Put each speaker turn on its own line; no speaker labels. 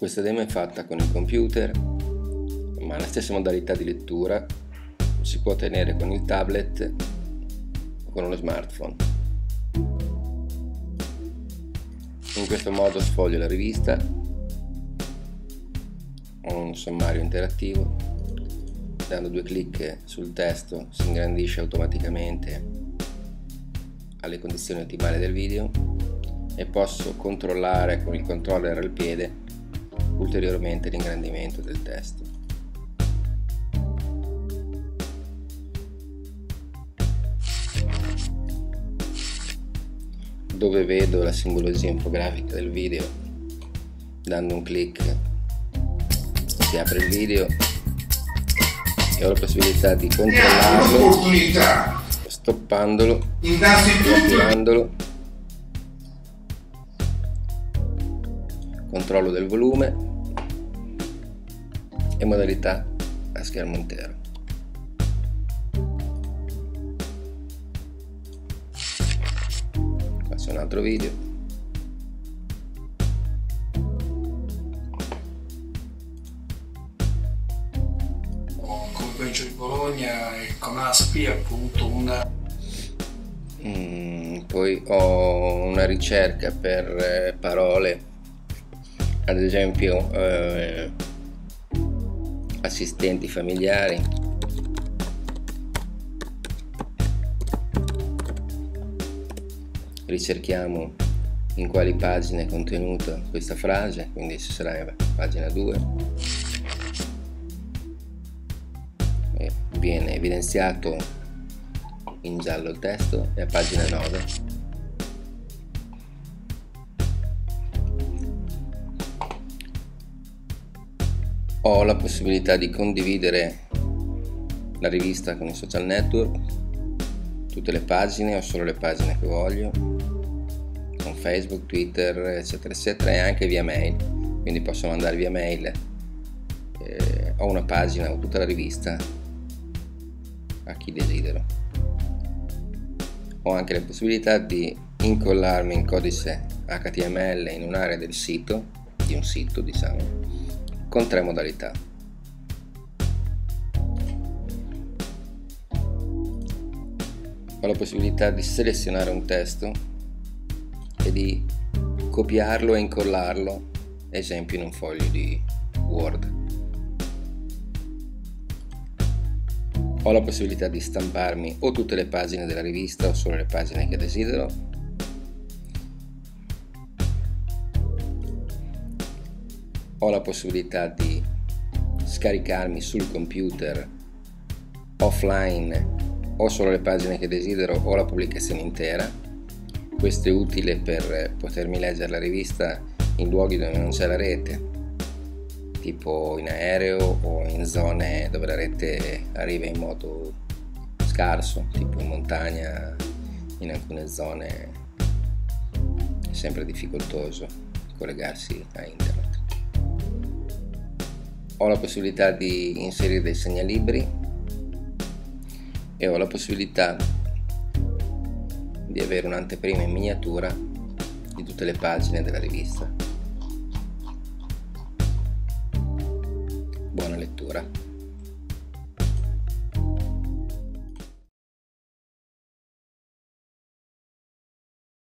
Questa demo è fatta con il computer, ma la stessa modalità di lettura si può ottenere con il tablet o con uno smartphone. In questo modo sfoglio la rivista, ho un sommario interattivo, dando due clic sul testo si ingrandisce automaticamente alle condizioni ottimali del video e posso controllare con il controller al piede ulteriormente l'ingrandimento del testo. Dove vedo la simbologia infografica del video, dando un clic si apre il video e ho la possibilità di controllarlo stoppandolo riattivandolo. Controllo del volume e modalità a schermo intero. È un altro video.
Come provincia di Bologna e con ASPI appunto una
Mm, poi ho una ricerca per eh, parole, ad esempio eh, assistenti familiari. Ricerchiamo in quali pagine è contenuta questa frase, quindi se sarà pagina 2. Viene evidenziato in giallo il testo e a pagina 9 ho la possibilità di condividere la rivista con i social network, tutte le pagine o solo le pagine che voglio, con Facebook, Twitter, eccetera, eccetera, e anche via mail. Quindi posso mandare via mail eh, o una pagina o tutta la rivista a chi desidero. Ho anche la possibilità di incollarmi in codice HTML in un'area del sito, di un sito diciamo, con tre modalità. Ho la possibilità di selezionare un testo e di copiarlo e incollarlo, esempio in un foglio di Word. Ho la possibilità di stamparmi o tutte le pagine della rivista o solo le pagine che desidero ho la possibilità di scaricarmi sul computer offline o solo le pagine che desidero o la pubblicazione intera. Questo è utile per potermi leggere la rivista in luoghi dove non c'è la rete, tipo in aereo o in zone dove la rete arriva in modo scarso, tipo in montagna, in alcune zone è sempre difficoltoso collegarsi a internet ho la possibilità di inserire dei segnalibri e ho la possibilità di avere un'anteprima in miniatura di tutte le pagine della rivista. Buona lettura.